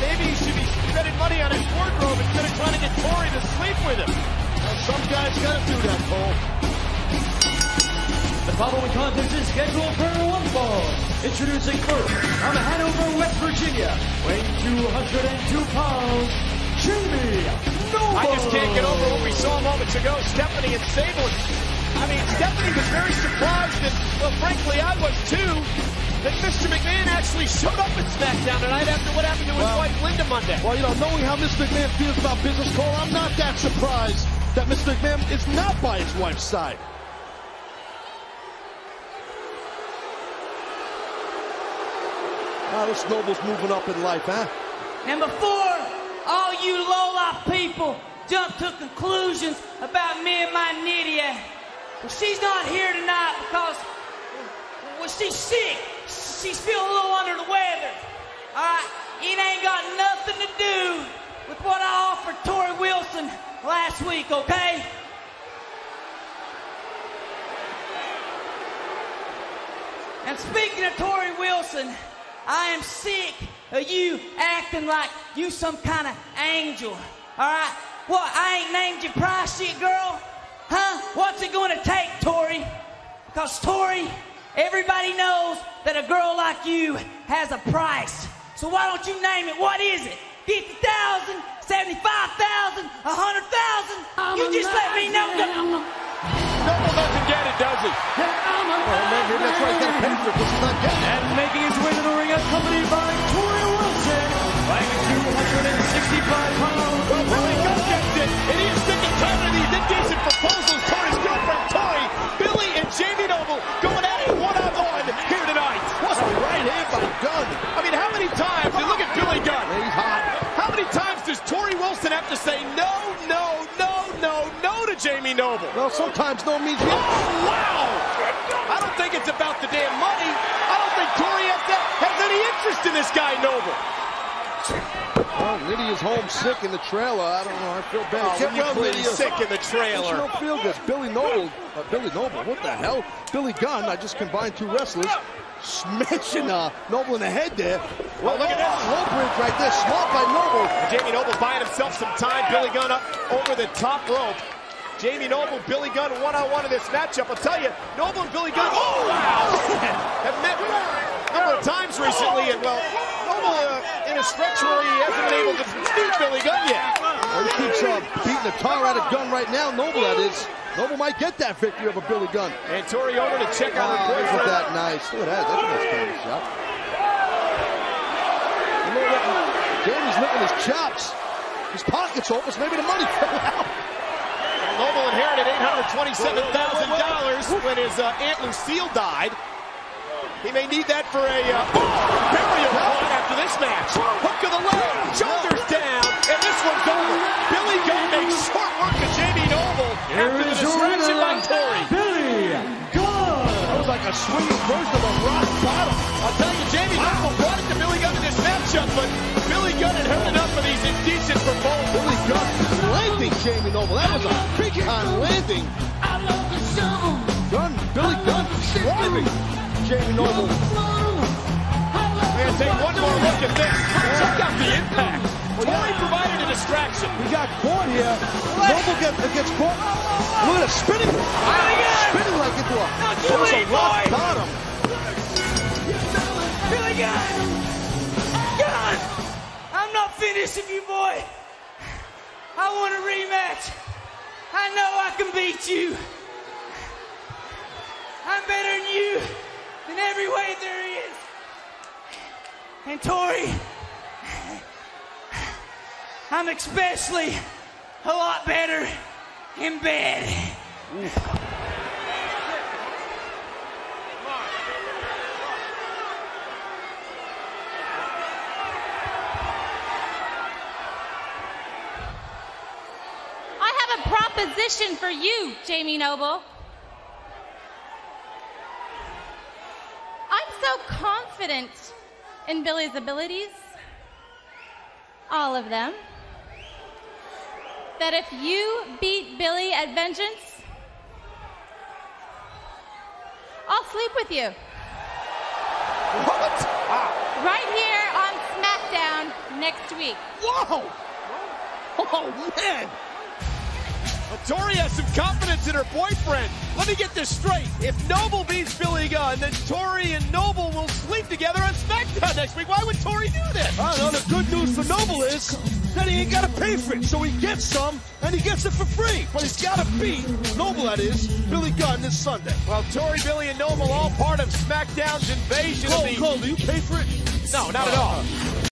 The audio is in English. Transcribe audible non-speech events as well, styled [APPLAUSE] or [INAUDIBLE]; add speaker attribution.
Speaker 1: Maybe he should be spending money on his wardrobe instead of trying to get Torrie to sleep with him.
Speaker 2: Well, some guys gotta do that, Cole.
Speaker 3: The following contest is scheduled for one fall. Introducing first, from Hanover, West Virginia, weighing 202 pounds, Jamie Noble.
Speaker 1: I just can't get over what we saw moments ago. Stephanie and Sable. I mean, Stephanie was very surprised, and well, frankly, I was too, that Mr. McMahon actually showed up at SmackDown tonight after what happened to his
Speaker 2: Well-
Speaker 1: wife Linda Monday.
Speaker 2: Well, you know, knowing how Mr. McMahon feels about business, Cole, I'm not that surprised that Mr. McMahon is not by his wife's side. Now this Noble's moving up in life, huh?
Speaker 4: And before all you low-life people jump to conclusions about me and my Nidia, well, she's not here tonight because well, she's sick. She's feeling a little under the weather. All right, it ain't got nothing to do with what I offered Torrie Wilson last week, okay? And speaking of Torrie Wilson, I am sick of you acting like you some kind of angel. All right? What? I ain't named you price shit, girl? Huh? What's it going to take, Torrie? Because Torrie, everybody knows that a girl like you has a price. So why don't you name it? What is it? 50,000, 75,000, 100,000? You just let me know.
Speaker 1: Noble doesn't get it, does he?
Speaker 2: Yeah, Well, oh, maybe that's why he's got to pay for it because he's not getting it.
Speaker 1: Times, and look at Billy Gunn.
Speaker 2: He's hot.
Speaker 1: How many times does Torrie Wilson have to say no, no, no, no, no to Jamie Noble?
Speaker 2: Well, sometimes no means yes.
Speaker 1: Oh, wow! I don't think it's about the damn money. I don't think Torrie has, that, has any interest in this guy, Noble.
Speaker 2: Well, Nidia's home sick in the trailer. I don't know. I feel bad.
Speaker 1: Oh,
Speaker 2: Get well,
Speaker 1: Nidia's
Speaker 2: Nidia.
Speaker 1: sick in the trailer.
Speaker 2: don't feel good. Billy Noble. Uh, Billy Noble. What the hell? Billy Gunn. I just combined two wrestlers. Smashing uh, Noble in the head there.
Speaker 1: Well, look at this.
Speaker 2: Low bridge right there. Smart by Noble.
Speaker 1: Jamie Noble buying himself some time. Billy Gunn up over the top rope. Jamie Noble, Billy Gunn one-on-one in this matchup. I'll tell you, Noble and Billy Gunn, oh wow, have met a number of times recently, and well, Noble uh, in a stretch where he hasn't been able to beat Billy Gunn yet.
Speaker 2: Well, he keeps uh, beating the tar out of Gunn right now. Noble, that is. Noble might get that victory over Billy Gunn.
Speaker 1: And Torrie over to check out her
Speaker 2: Oh, isn't that nice? Look at that. That's a nice camera shot. You know what? Jamie's licking his chops. His pockets open, so maybe the money [LAUGHS] fell out.
Speaker 1: Noble inherited $827,000 when his uh, Aunt Lucille died. He may need that for a uh,
Speaker 2: That was like a swinging burst of a rock bottom.
Speaker 1: I'll tell you, Jamie Noble brought it to Billy Gunn in this matchup, but Billy Gunn had heard enough of these indecent proposals.
Speaker 2: Billy Gunn landing Jamie Noble. That was a big time landing. Gunn, Billy Gunn driving Jamie Noble.
Speaker 1: We're going to take one more look at this. Check out the impact.
Speaker 2: Got caught here. Noble gets, uh, gets caught. Look at it, spinning. Spinning like into a,
Speaker 4: Don't
Speaker 2: was a rock bottom.
Speaker 4: Billy Gunn! Gunn! I'm not finished with you, boy. I want a rematch. I know I can beat you. I'm better than you in every way there is. And Torrie, I'm especially a lot better in bed.
Speaker 5: I have a proposition for you, Jamie Noble. I'm so confident in Billy's abilities, all of them, that if you beat Billy at Vengeance, I'll sleep with you.
Speaker 1: What?
Speaker 5: Right here on SmackDown next week.
Speaker 2: Whoa! Oh, man!
Speaker 1: Torrie has some confidence in her boyfriend. Let me get this straight. If Noble beats Billy Gunn, then Torrie and Noble will sleep together on SmackDown next week. Why would Torrie do this?
Speaker 2: I don't know. The good news for Noble is that he ain't got to pay for it. So he gets some, and he gets it for free. But he's got to beat, Noble that is, Billy Gunn this Sunday.
Speaker 1: Well, Torrie, Billy, and Noble all part of SmackDown's invasion
Speaker 2: Cole,
Speaker 1: of the...
Speaker 2: Cole, do you pay for it?
Speaker 1: No, not at all.